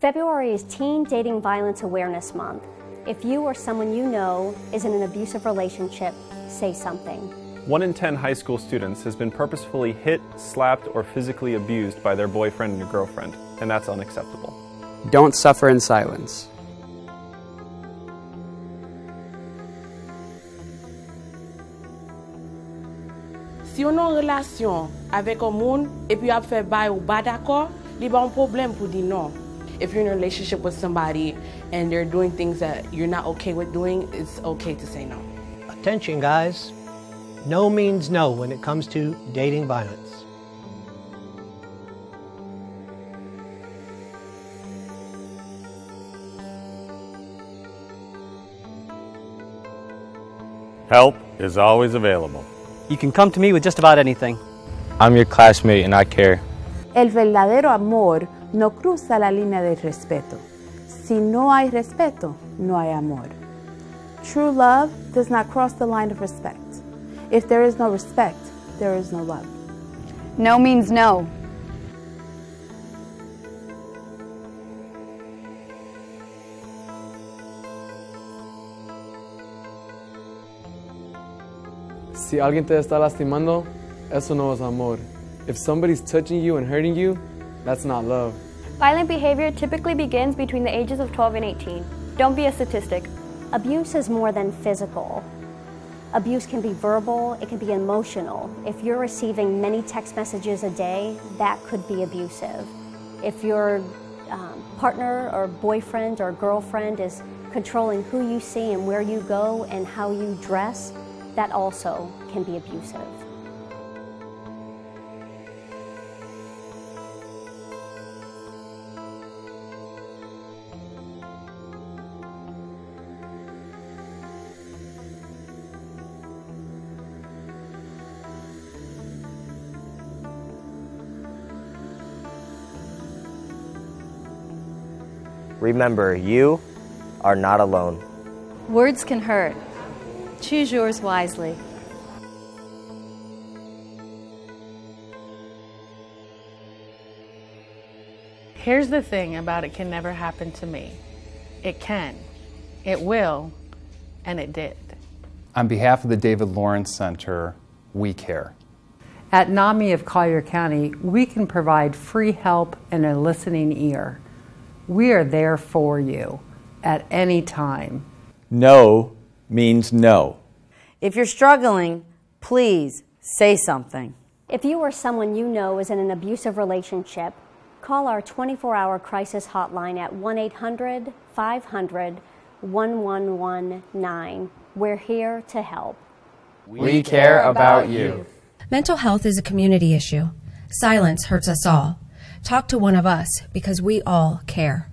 February is Teen Dating Violence Awareness Month. If you or someone you know is in an abusive relationship, say something. One in 10 high school students has been purposefully hit, slapped, or physically abused by their boyfriend or girlfriend, and that's unacceptable. Don't suffer in silence. Si on a une relation avec un monde et puis a fait bail ou pas d'accord, il y a un problème pour dire non. If you're in a relationship with somebody and they're doing things that you're not okay with doing, it's okay to say no. Attention, guys. No means no when it comes to dating violence. Help is always available. You can come to me with just about anything. I'm your classmate and I care. El verdadero amor no cruza la línea del respeto. Si no hay respeto, no hay amor. True love does not cross the line of respect. If there is no respect, there is no love. No means no. Si alguien te está lastimando, eso no es amor. If somebody's touching you and hurting you, that's not love. Violent behavior typically begins between the ages of 12 and 18. Don't be a statistic. Abuse is more than physical. Abuse can be verbal, it can be emotional. If you're receiving many text messages a day, that could be abusive. If your um, partner or boyfriend or girlfriend is controlling who you see and where you go and how you dress, that also can be abusive. Remember, you are not alone. Words can hurt. Choose yours wisely. Here's the thing about it can never happen to me. It can, it will, and it did. On behalf of the David Lawrence Center, we care. At NAMI of Collier County, we can provide free help and a listening ear. We are there for you at any time. No means no. If you're struggling, please say something. If you or someone you know is in an abusive relationship, call our 24 hour crisis hotline at 1 800 500 1119. We're here to help. We care about you. Mental health is a community issue. Silence hurts us all. Talk to one of us because we all care.